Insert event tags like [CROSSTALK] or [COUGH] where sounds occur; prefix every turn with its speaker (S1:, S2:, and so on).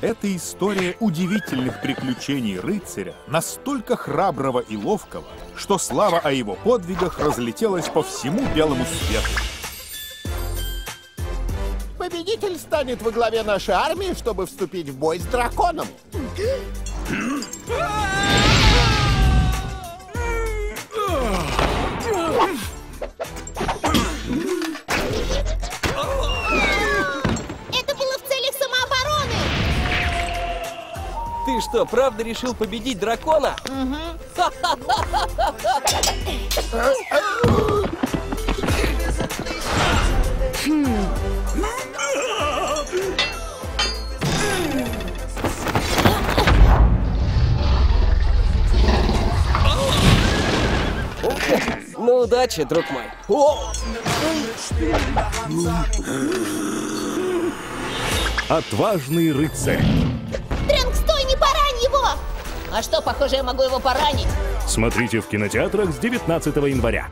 S1: Это история удивительных приключений рыцаря, настолько храброго и ловкого, что слава о его подвигах разлетелась по всему белому свету.
S2: Победитель станет во главе нашей армии, чтобы вступить в бой с драконом. [LAUGHS]
S3: Ты что, правда решил победить дракона? Ну, удачи, друг мой. О!
S1: Отважный рыцарь.
S4: А что, похоже, я могу его поранить?
S1: Смотрите в кинотеатрах с 19 января.